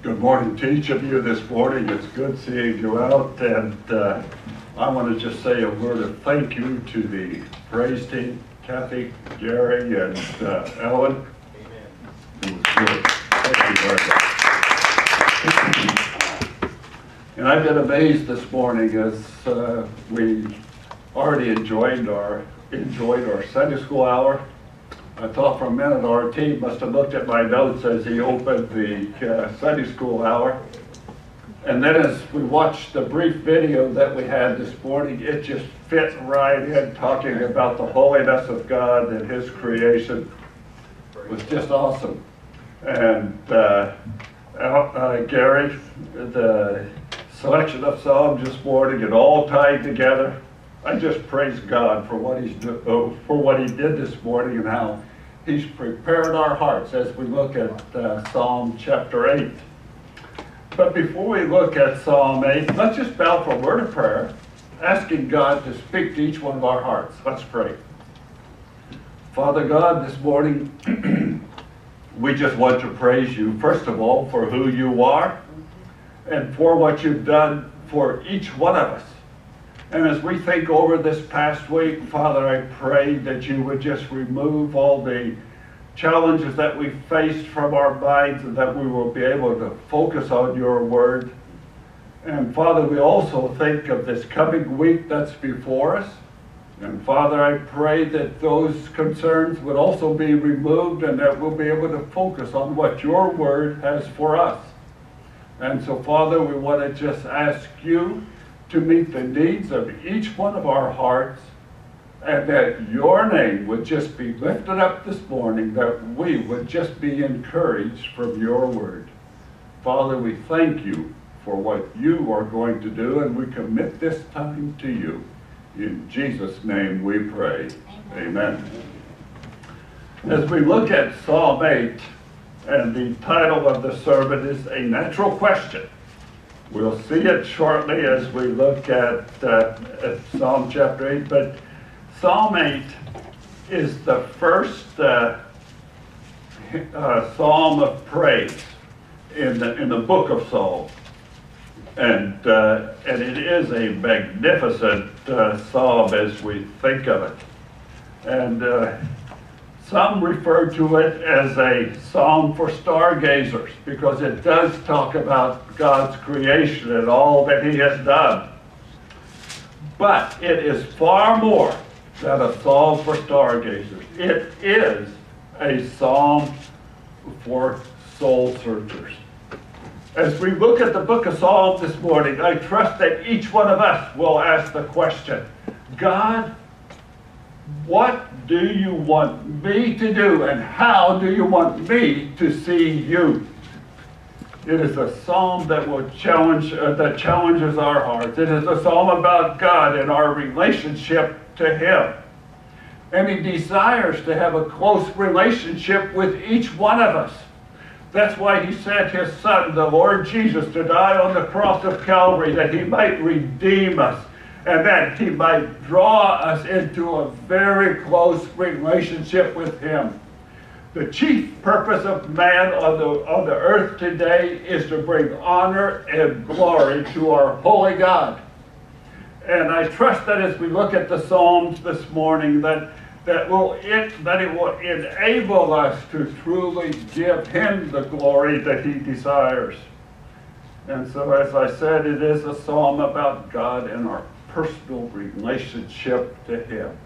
Good morning to each of you this morning. It's good seeing you out, and uh, I want to just say a word of thank you to the praise team, Kathy, Jerry, and uh, Ellen. Good. Thank you very much. And I've been amazed this morning as uh, we already enjoyed our enjoyed our Sunday school hour. I thought for a minute our team must have looked at my notes as he opened the uh, Sunday school hour. And then as we watched the brief video that we had this morning, it just fit right in talking about the holiness of God and His creation. It was just awesome. And uh, uh, Gary, the selection of Psalms this morning, it all tied together. I just praise God for what He's uh, for what He did this morning and how He's prepared our hearts as we look at uh, Psalm chapter 8. But before we look at Psalm 8, let's just bow for a word of prayer, asking God to speak to each one of our hearts. Let's pray. Father God, this morning, we just want to praise you, first of all, for who you are and for what you've done for each one of us. And as we think over this past week, Father, I pray that you would just remove all the challenges that we faced from our minds and that we will be able to focus on your word. And Father, we also think of this coming week that's before us. And Father, I pray that those concerns would also be removed and that we'll be able to focus on what your word has for us. And so, Father, we want to just ask you to meet the needs of each one of our hearts, and that your name would just be lifted up this morning, that we would just be encouraged from your word. Father, we thank you for what you are going to do, and we commit this time to you. In Jesus' name we pray. Amen. Amen. As we look at Psalm 8, and the title of the sermon is A Natural Question. We'll see it shortly as we look at, uh, at Psalm chapter 8, but Psalm 8 is the first uh, uh, psalm of praise in the, in the book of Psalms. And, uh, and it is a magnificent uh, psalm as we think of it. And uh, some refer to it as a psalm for stargazers because it does talk about God's creation and all that He has done. But it is far more than a psalm for stargazers. It is a psalm for soul searchers. As we look at the book of Psalms this morning, I trust that each one of us will ask the question God, what do you want me to do and how do you want me to see you? It is a psalm that will challenge uh, that challenges our hearts. It is a psalm about God and our relationship to him. And he desires to have a close relationship with each one of us. That's why he sent his son, the Lord Jesus, to die on the cross of Calvary, that he might redeem us and that he might draw us into a very close relationship with him. The chief purpose of man on the, on the earth today is to bring honor and glory to our holy God. And I trust that as we look at the Psalms this morning, that that will it that it will enable us to truly give him the glory that he desires. And so as I said, it is a psalm about God and our personal relationship to Him.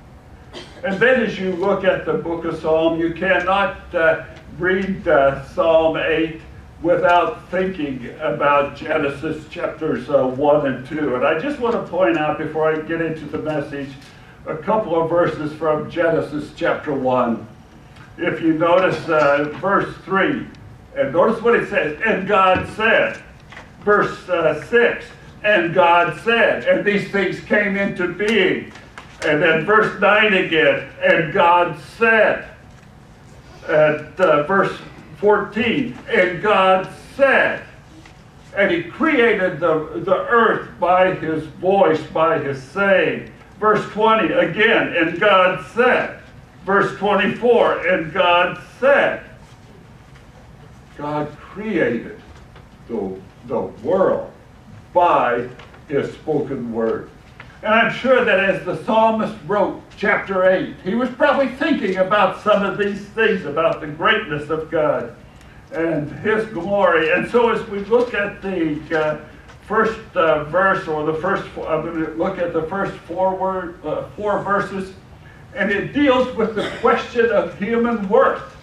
And then as you look at the book of Psalm, you cannot uh, read uh, Psalm 8 without thinking about Genesis chapters uh, 1 and 2. And I just want to point out before I get into the message a couple of verses from Genesis chapter 1. If you notice uh, verse 3, and notice what it says, and God said. Verse uh, 6, and God said, and these things came into being. And then verse 9 again, and God said. At uh, verse 14, and God said. And he created the, the earth by his voice, by his saying. Verse 20, again, and God said. Verse 24, and God said. God created the, the world by his spoken word. And I'm sure that as the psalmist wrote chapter 8, he was probably thinking about some of these things, about the greatness of God and his glory. And so as we look at the uh, first uh, verse, or the first, I'm going to look at the first four, word, uh, four verses, and it deals with the question of human worth.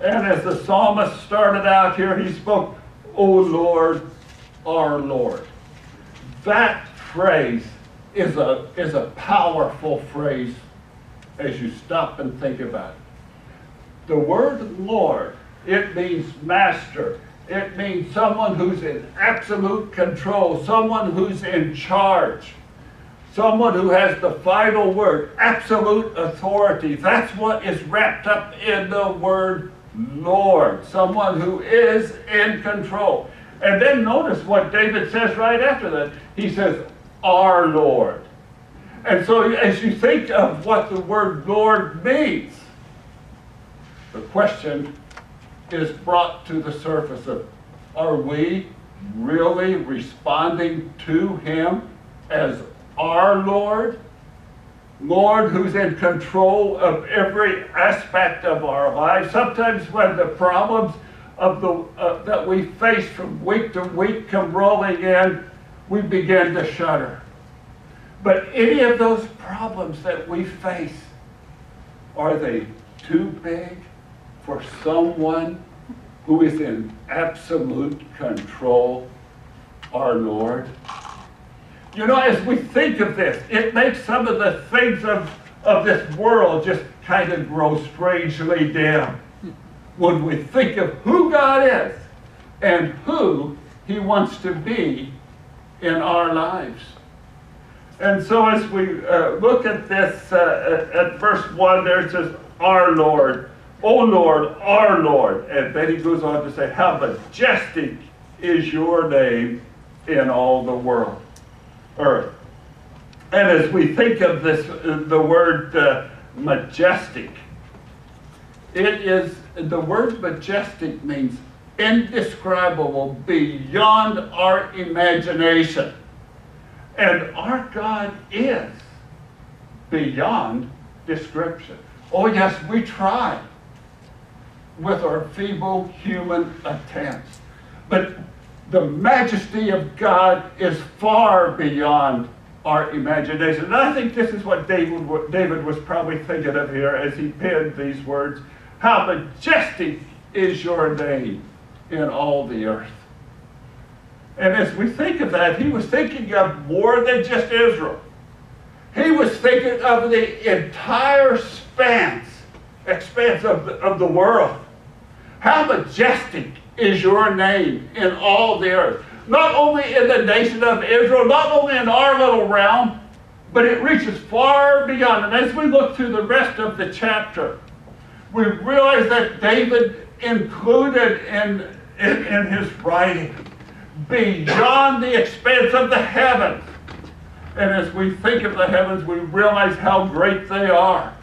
And as the psalmist started out here, he spoke, O Lord, our Lord. That phrase is a, is a powerful phrase as you stop and think about it. The word Lord, it means master. It means someone who's in absolute control, someone who's in charge, someone who has the final word, absolute authority. That's what is wrapped up in the word Lord, someone who is in control. And then notice what David says right after that. He says, Our Lord. And so as you think of what the word Lord means, the question is brought to the surface of are we really responding to him as our Lord? Lord who's in control of every aspect of our lives. Sometimes when the problems of the, uh, that we face from week to week come rolling in, we begin to shudder. But any of those problems that we face, are they too big for someone who is in absolute control, our Lord? You know, as we think of this, it makes some of the things of, of this world just kind of grow strangely dim when we think of who God is and who He wants to be in our lives. And so, as we uh, look at this, uh, at, at verse 1, there it says, Our Lord, O Lord, our Lord. And then he goes on to say, How majestic is your name in all the world, earth. And as we think of this, uh, the word uh, majestic, it is, the word majestic means indescribable, beyond our imagination. And our God is beyond description. Oh, yes, we try with our feeble human attempts. But the majesty of God is far beyond our imagination. And I think this is what David, David was probably thinking of here as he penned these words. How majestic is your name in all the earth. And as we think of that, he was thinking of more than just Israel. He was thinking of the entire expanse, expanse of the, of the world. How majestic is your name in all the earth. Not only in the nation of Israel, not only in our little realm, but it reaches far beyond. And as we look through the rest of the chapter, we realize that David included in, in, in his writing beyond the expanse of the heavens. And as we think of the heavens, we realize how great they are.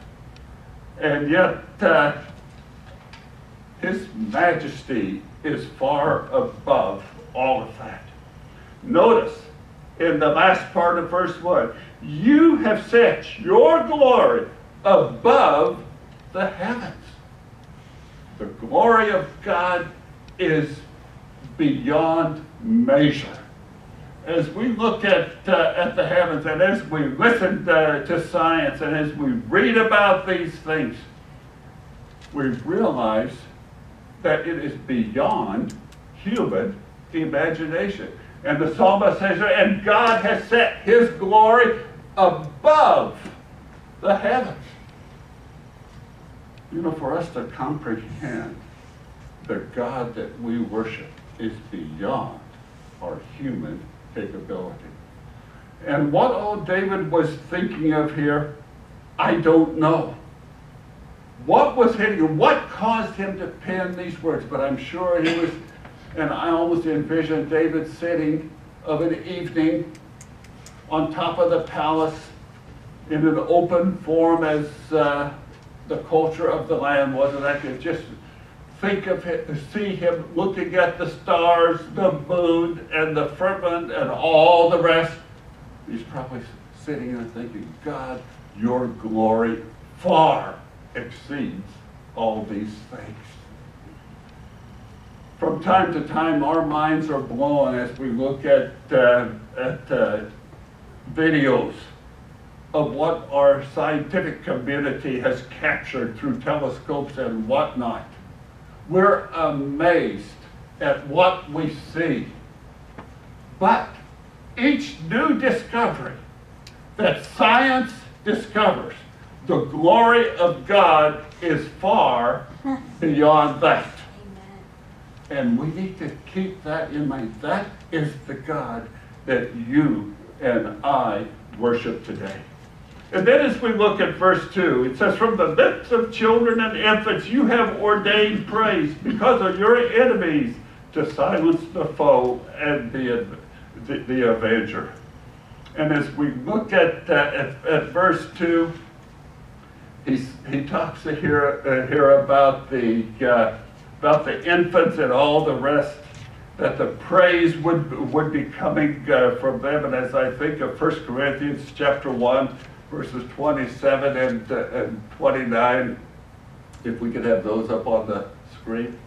And yet, uh, His majesty is far above all of that. Notice in the last part of verse 1 you have set your glory above the heavens. The glory of God is beyond measure. As we look at, uh, at the heavens and as we listen uh, to science and as we read about these things, we realize that it is beyond human imagination. And the psalmist says, and God has set his glory above the heavens. You know, for us to comprehend the God that we worship is beyond our human capability. And what old David was thinking of here, I don't know. What was hitting? What caused him to pen these words? But I'm sure he was, and I almost envision David sitting of an evening on top of the palace in an open forum as uh, the culture of the land was, and I could just think of him, see him looking at the stars, the moon, and the firmament, and all the rest. He's probably sitting there thinking, God, your glory far exceeds all these things. From time to time, our minds are blown as we look at, uh, at uh, videos of what our scientific community has captured through telescopes and whatnot. We're amazed at what we see. But each new discovery that science discovers, the glory of God is far beyond that. And we need to keep that in mind. That is the God that you and I worship today. And then as we look at verse 2, it says, From the lips of children and infants you have ordained praise because of your enemies to silence the foe and the, the, the avenger. And as we look at, uh, at, at, verse 2, he's, he talks here, uh, here about the, uh, about the infants and all the rest, that the praise would, would be coming uh, from them. And as I think of 1 Corinthians chapter 1, verses 27 and, uh, and 29, if we could have those up on the screen.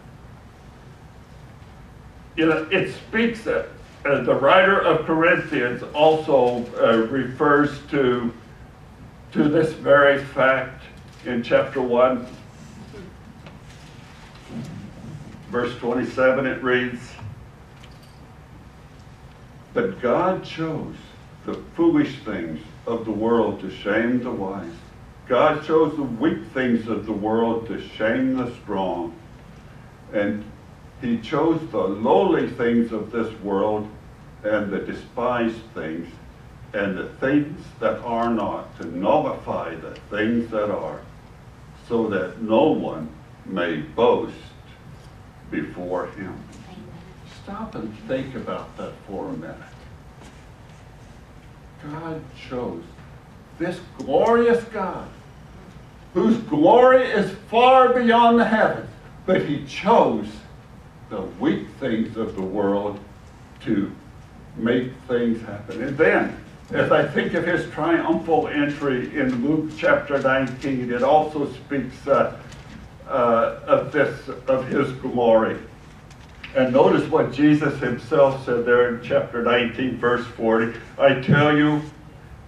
You know, it speaks, uh, uh, the writer of Corinthians also uh, refers to, to this very fact in chapter 1, verse 27, it reads, But God chose the foolish things of the world to shame the wise. God chose the weak things of the world to shame the strong. And he chose the lowly things of this world and the despised things and the things that are not to nullify the things that are, so that no one may boast before him. Stop and think about that for a minute. God chose this glorious God, whose glory is far beyond the heavens, but he chose the weak things of the world to make things happen. And then, as I think of his triumphal entry in Luke chapter 19, it also speaks uh, uh, of this, of his glory. And notice what Jesus himself said there in chapter 19, verse 40. I tell you,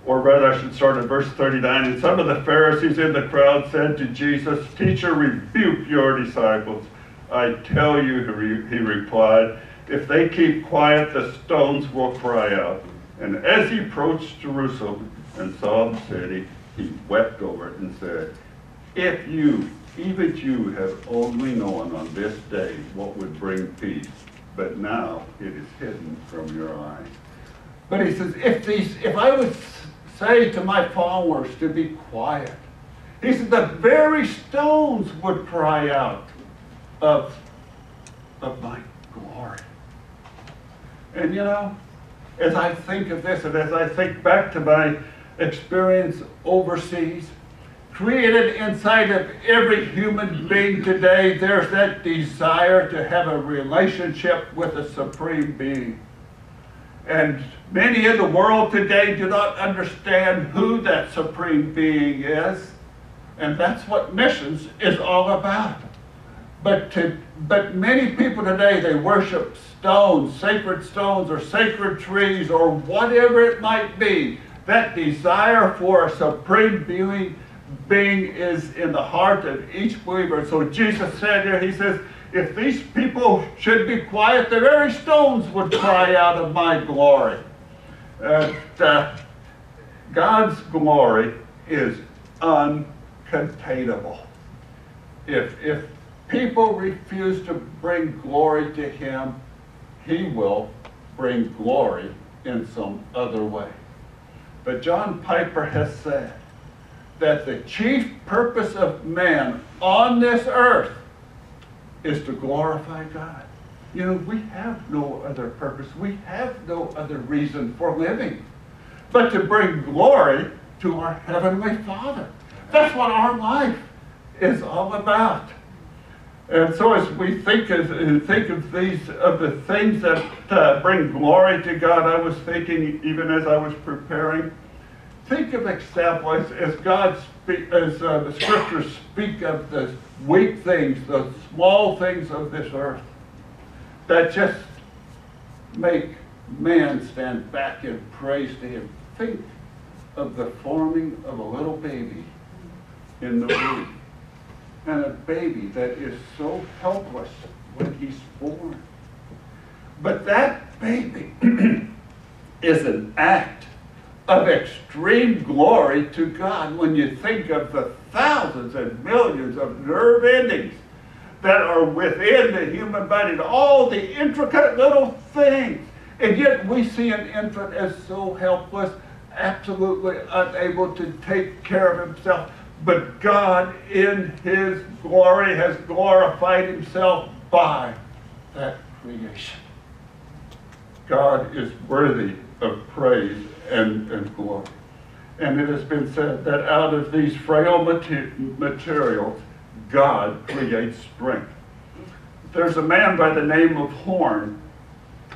or rather I should start at verse 39, and some of the Pharisees in the crowd said to Jesus, Teacher, rebuke your disciples. I tell you, he replied, if they keep quiet, the stones will cry out. And as he approached Jerusalem and saw the city, he wept over it and said, If you even you have only known on this day what would bring peace, but now it is hidden from your eyes. But he says, if these, if I would say to my followers to be quiet, he said the very stones would cry out of, of my glory. And you know, as I think of this and as I think back to my experience overseas, created inside of every human being today, there's that desire to have a relationship with a supreme being. And many in the world today do not understand who that supreme being is. And that's what missions is all about. But, to, but many people today, they worship stones, sacred stones, or sacred trees, or whatever it might be. That desire for a supreme being being is in the heart of each believer. So Jesus said here, he says, if these people should be quiet, the very stones would cry out of my glory. Uh, God's glory is uncontainable. If, if people refuse to bring glory to him, he will bring glory in some other way. But John Piper has said, that the chief purpose of man on this earth is to glorify God. You know, we have no other purpose. We have no other reason for living but to bring glory to our Heavenly Father. That's what our life is all about. And so as we think of, think of these, of the things that uh, bring glory to God, I was thinking, even as I was preparing, think of example as, God speak, as uh, the scriptures speak of the weak things, the small things of this earth that just make man stand back in praise to him. Think of the forming of a little baby in the womb and a baby that is so helpless when he's born. But that baby is an act of extreme glory to God when you think of the thousands and millions of nerve endings that are within the human body, all the intricate little things. And yet we see an infant as so helpless, absolutely unable to take care of himself. But God, in His glory, has glorified Himself by that creation. God is worthy of praise and, and glory. And it has been said that out of these frail mater- materials, God creates strength. There's a man by the name of Horne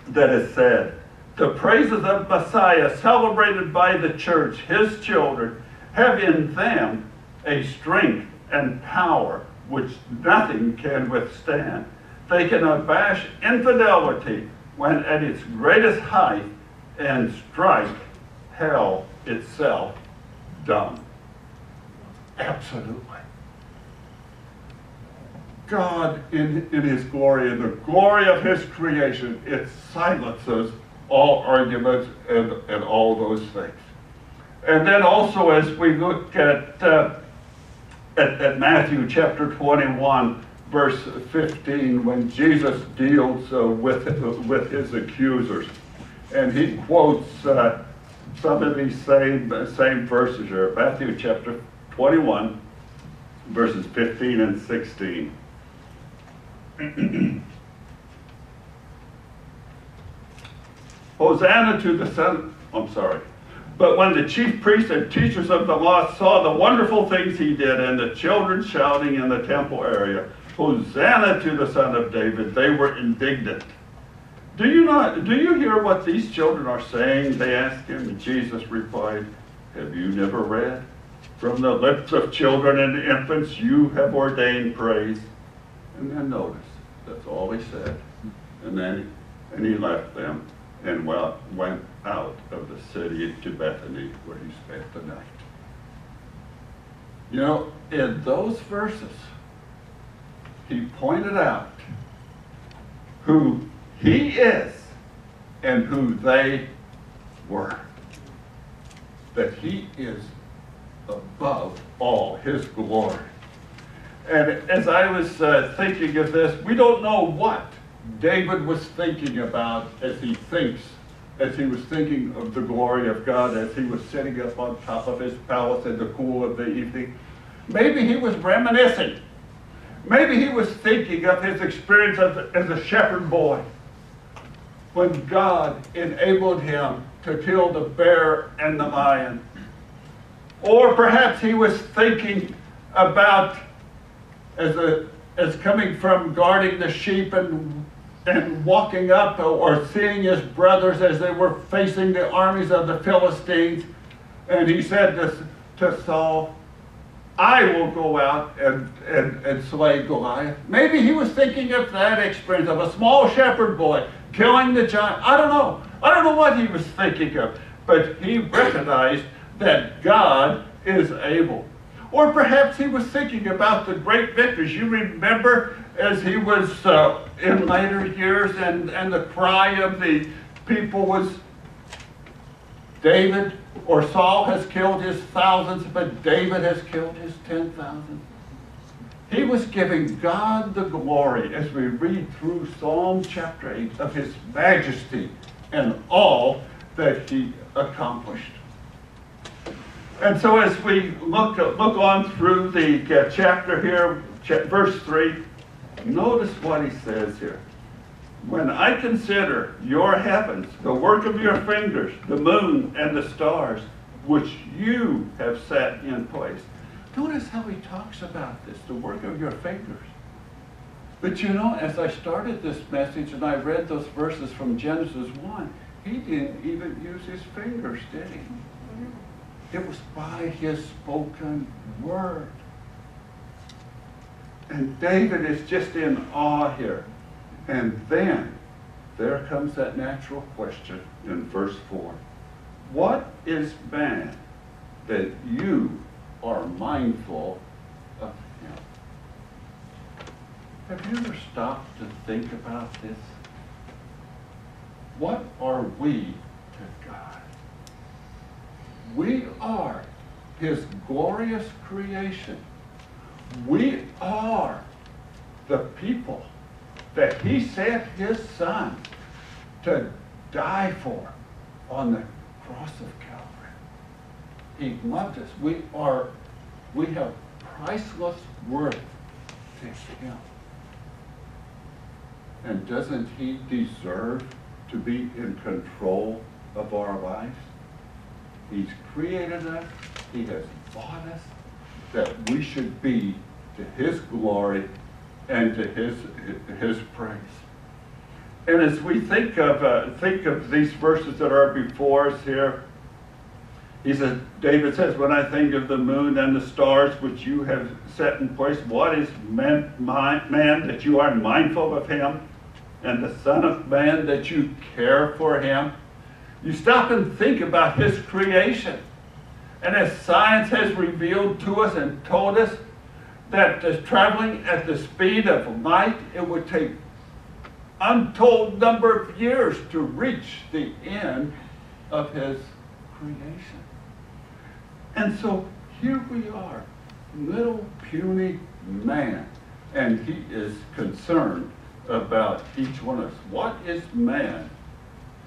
that has said, The praises of Messiah, celebrated by the church, his children, have in them a strength and power which nothing can withstand. They can abash infidelity when at its greatest height and strike hell itself dumb. Absolutely. God in, in his glory, in the glory of his creation, it silences all arguments and, and all those things. And then also as we look at uh, at, at Matthew chapter 21, verse 15, when Jesus deals uh, with, with his accusers. And he quotes uh, some of these same, same verses here. Matthew chapter 21, verses 15 and 16. Hosanna to the Son, I'm sorry. But when the chief priests and teachers of the law saw the wonderful things he did and the children shouting in the temple area, Hosanna to the Son of David, they were indignant. Do you not do you hear what these children are saying? They asked him, and Jesus replied, Have you never read? From the lips of children and infants you have ordained praise. And then notice, that's all he said. And then and he left them and went out of the city to Bethany where he spent the night. You know, in those verses, he pointed out who he is and who they were. That he is above all, his glory. And as I was uh, thinking of this, we don't know what David was thinking about as he thinks, as he was thinking of the glory of God, as he was sitting up on top of his palace in the cool of the evening. Maybe he was reminiscing. Maybe he was thinking of his experience as a, as a shepherd boy when God enabled him to kill the bear and the lion. Or perhaps he was thinking about as a as coming from guarding the sheep and and walking up or seeing his brothers as they were facing the armies of the Philistines. And he said to, to Saul, I will go out and, and, and slay Goliath. Maybe he was thinking of that experience of a small shepherd boy killing the giant. I don't know. I don't know what he was thinking of. But he recognized that God is able. Or perhaps he was thinking about the great victories. You remember as he was uh, in later years and, and the cry of the people was David or Saul has killed his thousands, but David has killed his ten thousand. He was giving God the glory as we read through Psalm chapter 8 of his majesty and all that he accomplished. And so as we look, look on through the uh, chapter here, verse 3, notice what he says here. When I consider your heavens, the work of your fingers, the moon and the stars, which you have set in place. Notice how he talks about this, the work of your fingers. But you know, as I started this message and I read those verses from Genesis 1, he didn't even use his fingers, did he? It was by his spoken word. And David is just in awe here. And then there comes that natural question in verse 4. What is man that you are mindful of him? Have you ever stopped to think about this? What are we to God? We are his glorious creation. We are the people that he sent his son to die for on the cross of Calvary. He loved us. We are, we have priceless worth to him. And doesn't he deserve to be in control of our lives? He's created us. He has bought us that we should be to his glory and to his, his praise. And as we think of, uh, think of these verses that are before us here, he says, David says, when I think of the moon and the stars which you have set in place, what is man, man that you are mindful of him? And the Son of Man that you care for him? You stop and think about his creation. And as science has revealed to us and told us that traveling at the speed of light, it would take untold number of years to reach the end of his creation. And so here we are, little puny man, and he is concerned about each one of us. What is man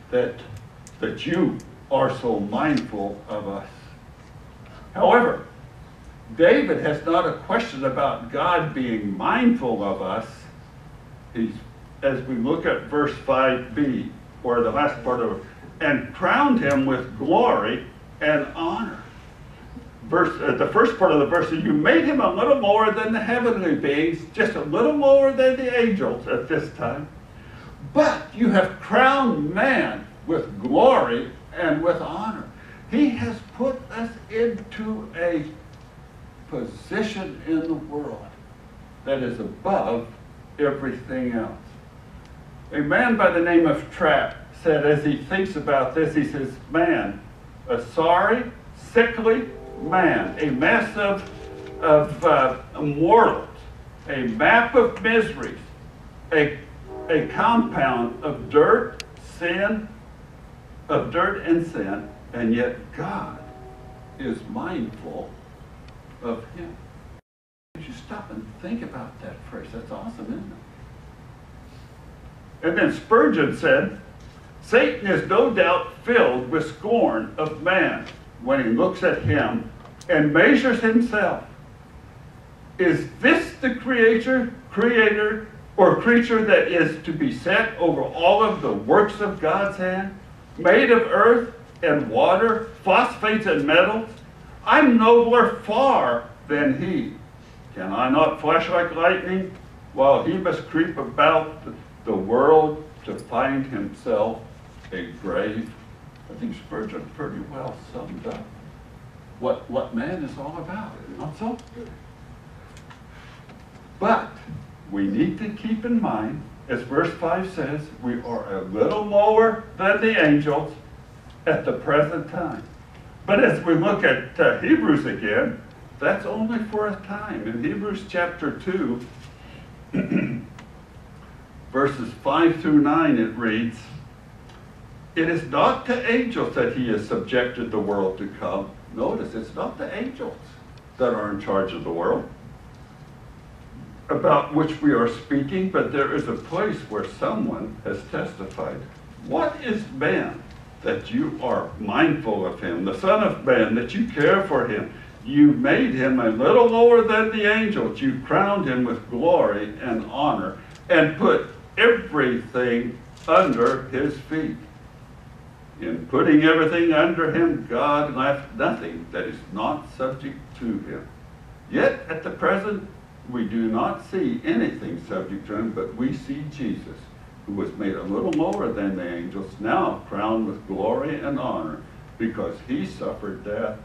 that, that you are so mindful of us? However, David has not a question about God being mindful of us. He's, as we look at verse 5b, or the last part of it, and crowned him with glory and honor. Verse, uh, the first part of the verse You made him a little more than the heavenly beings, just a little lower than the angels at this time. But you have crowned man with glory and with honor. He has put us into a position in the world that is above everything else. A man by the name of Trapp said, as he thinks about this, he says, Man, a sorry, sickly man, a mess of, of uh, mortals, a map of miseries, a, a compound of dirt, sin, of dirt and sin, and yet God is mindful of him. You stop and think about that phrase. That's awesome, isn't it? And then Spurgeon said, Satan is no doubt filled with scorn of man when he looks at him and measures himself. Is this the creator, creator, or creature that is to be set over all of the works of God's hand, made of earth and water, phosphates and metals? I'm nobler far than he. Can I not flash like lightning while he must creep about the world to find himself a grave? I think Spurgeon pretty well summed up what, what man is all about. Not so? But we need to keep in mind, as verse 5 says, we are a little lower than the angels at the present time. But as we look at uh, Hebrews again, that's only for a time. In Hebrews chapter 2, verses 5 through 9, it reads, It is not to angels that he has subjected the world to come. Notice, it's not the angels that are in charge of the world about which we are speaking, but there is a place where someone has testified. What is man that you are mindful of him, the Son of Man, that you care for him. You made him a little lower than the angels. You crowned him with glory and honor and put everything under his feet. In putting everything under him, God left nothing that is not subject to him. Yet at the present we do not see anything subject to him, but we see Jesus, who was made a little lower than the angels, now crowned with glory and honor, because he suffered death,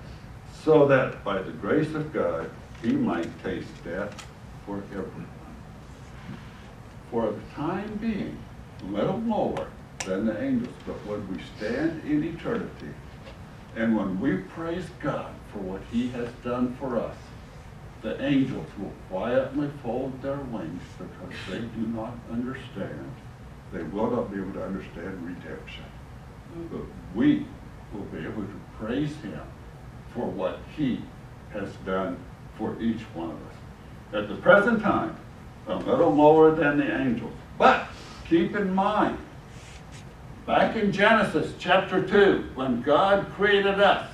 so that by the grace of God he might taste death for everyone. For the time being, a little lower than the angels, but when we stand in eternity, and when we praise God for what he has done for us, the angels will quietly fold their wings because they do not understand. They will not be able to understand redemption. Mm-hmm. But we will be able to praise him for what he has done for each one of us. At the present time, a little lower than the angels. But keep in mind, back in Genesis chapter 2, when God created us,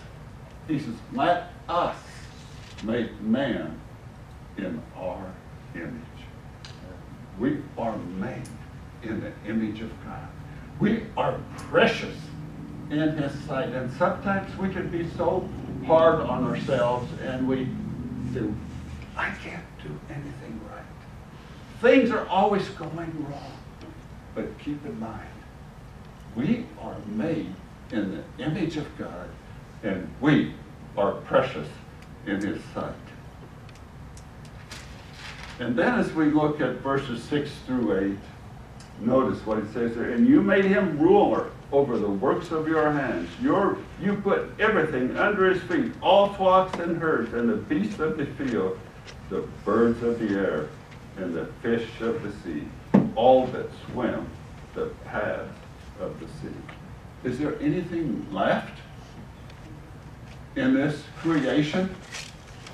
he says, let us make man in our image. We are made in the image of God. We are precious in his sight. And sometimes we can be so hard on ourselves and we do, I can't do anything right. Things are always going wrong. But keep in mind, we are made in the image of God and we are precious in his sight. And then as we look at verses 6 through 8, notice what it says there. And you made him ruler over the works of your hands. Your, you put everything under his feet, all flocks and herds, and the beasts of the field, the birds of the air, and the fish of the sea, all that swim the paths of the city. Is there anything left in this creation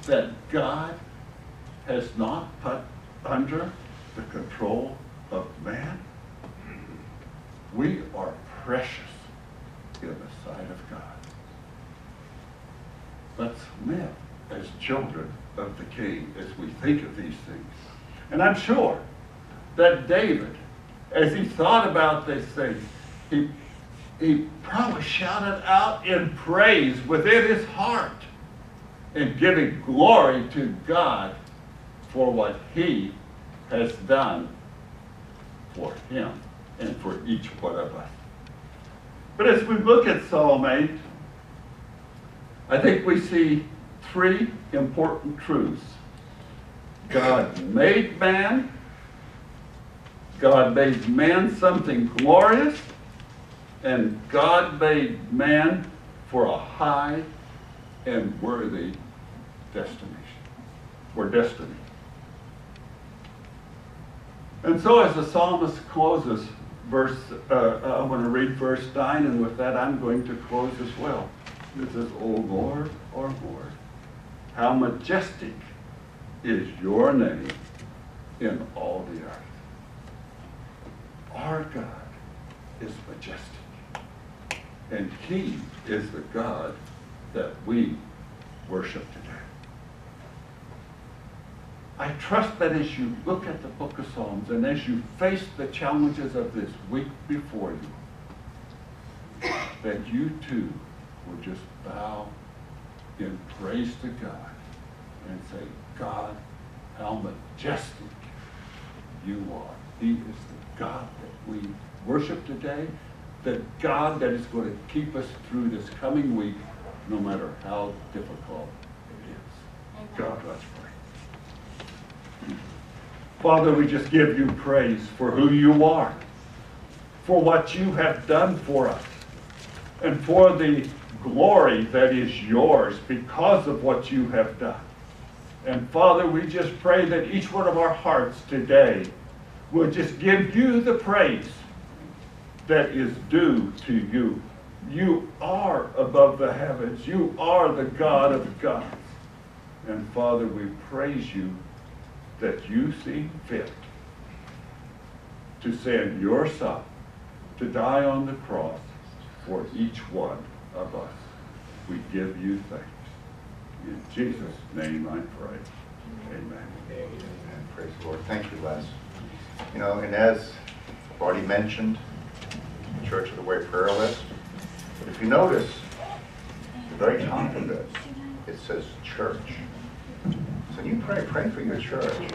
that God has not put under the control of man? We are precious in the sight of God. Let's live as children of the King as we think of these things. And I'm sure that David, as he thought about these things, he, he probably shouted out in praise within his heart and giving glory to God for what he has done for him and for each one of us. But as we look at Psalm 8, I think we see three important truths. God made man, God made man something glorious, and God made man for a high and worthy destination, or destiny. And so as the psalmist closes verse, uh, I want to read verse 9, and with that I'm going to close as well. It says, O Lord, our Lord, how majestic is your name in all the earth. Our God is majestic, and he is the God that we worship today. I trust that as you look at the book of Psalms and as you face the challenges of this week before you, that you too will just bow in praise to God and say, God, how majestic you are. He is the God that we worship today, the God that is going to keep us through this coming week, no matter how difficult it is. God, let's pray. Father, we just give you praise for who you are, for what you have done for us, and for the glory that is yours because of what you have done. And Father, we just pray that each one of our hearts today will just give you the praise that is due to you. You are above the heavens. You are the God of gods. And Father, we praise you that you see fit to send your Son to die on the cross for each one of us. We give you thanks. In Jesus' name I pray. Amen. Amen. Praise the Lord. Thank you, Les. You know, and as I've already mentioned, Church of the Way prayer list, but if you notice, the very top of it, it says church. So when you pray, pray for your church.